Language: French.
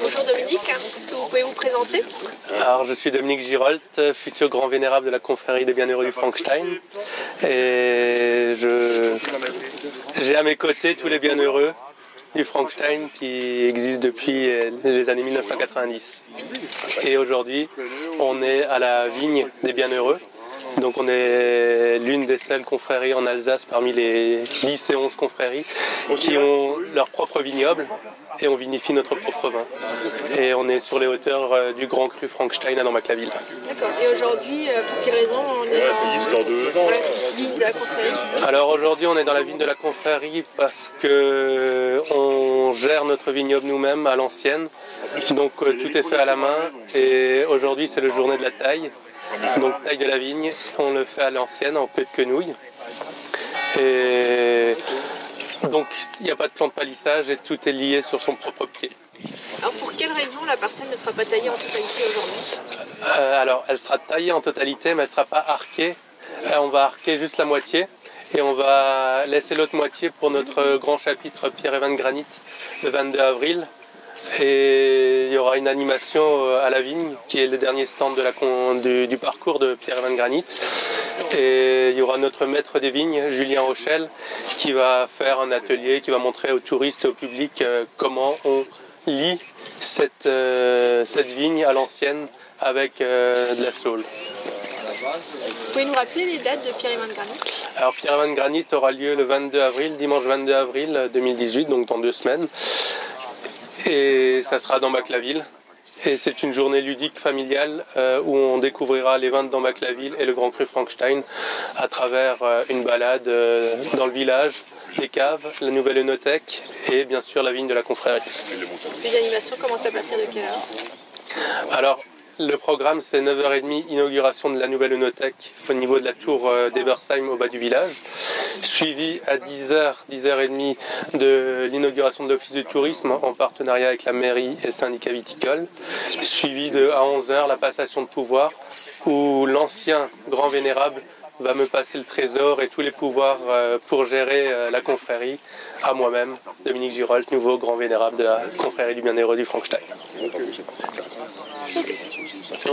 Bonjour Dominique, est-ce que vous pouvez vous présenter Alors, je suis Dominique Girolt, futur grand vénérable de la confrérie des bienheureux du Frankenstein. Et je, j'ai à mes côtés tous les bienheureux du Frankenstein qui existent depuis les années 1990. Et aujourd'hui, on est à la vigne des bienheureux. Donc on est l'une des seules confréries en Alsace parmi les 10 et 11 confréries qui ont leur propre vignoble et on vinifie notre propre vin. Et on est sur les hauteurs euh, du Grand Cru Frankenstein à Normaclaville. D'accord. Et aujourd'hui, euh, pour quelle raison on est dans la vigne de la confrérie Alors aujourd'hui, on est dans la vigne de la confrérie parce que on gère notre vignoble nous-mêmes à l'ancienne. Donc euh, tout est fait à la main et aujourd'hui, c'est le journée de la taille. Donc taille de la vigne, on le fait à l'ancienne en queue de quenouille. Et donc il n'y a pas de plan de palissage et tout est lié sur son propre pied. Alors pour quelle raison la parcelle ne sera pas taillée en totalité aujourd'hui? Euh, alors elle sera taillée en totalité mais elle ne sera pas arquée. Euh, on va arquer juste la moitié et on va laisser l'autre moitié pour notre grand chapitre Pierre et Vin de Granit le 22 avril. Et aura une animation euh, à la vigne qui est le dernier stand de la con- du, du parcours de Pierre de Granit. Et il y aura notre maître des vignes, Julien Rochelle, qui va faire un atelier, qui va montrer aux touristes et au public euh, comment on lit cette, euh, cette vigne à l'ancienne avec euh, de la saule. Vous pouvez nous rappeler les dates de de Granit? Alors Van Granit aura lieu le 22 avril, dimanche 22 avril 2018, donc dans deux semaines. Et ça sera dans Bac-la-Ville. Et c'est une journée ludique familiale euh, où on découvrira les vins de Dambach-la-Ville et le Grand Cru Frankenstein à travers euh, une balade euh, dans le village, les caves, la nouvelle œnothèque et bien sûr la vigne de la confrérie. Les animations commencent à partir de quelle heure? Alors, le programme, c'est 9h30, inauguration de la nouvelle œnothèque au niveau de la tour euh, d'Ebersheim au bas du village. Suivi à 10h, 10h30 de l'inauguration de l'office du tourisme en partenariat avec la mairie et le syndicat viticole. Suivi de à 11h, la passation de pouvoir où l'ancien grand vénérable va me passer le trésor et tous les pouvoirs euh, pour gérer euh, la confrérie à moi-même, Dominique Girolt, nouveau grand vénérable de la confrérie du Bienheureux du Frankenstein. Merci.